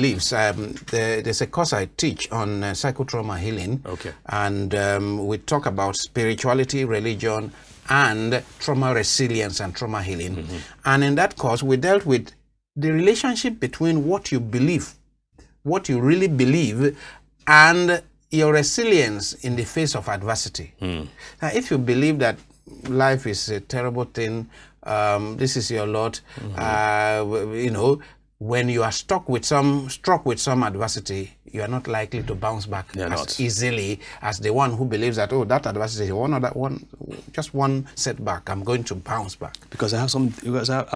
beliefs. Um, there, there's a course I teach on uh, psychotrauma healing. Okay. And um, we talk about spirituality, religion, and trauma resilience and trauma healing. Mm -hmm. And in that course, we dealt with the relationship between what you believe, what you really believe, and your resilience in the face of adversity. Mm. Now, if you believe that life is a terrible thing, um, this is your lot, mm -hmm. uh, you know, when you are stuck with some struck with some adversity, you are not likely to bounce back You're as not. easily as the one who believes that oh that adversity one or that one just one setback I'm going to bounce back because I have some because I,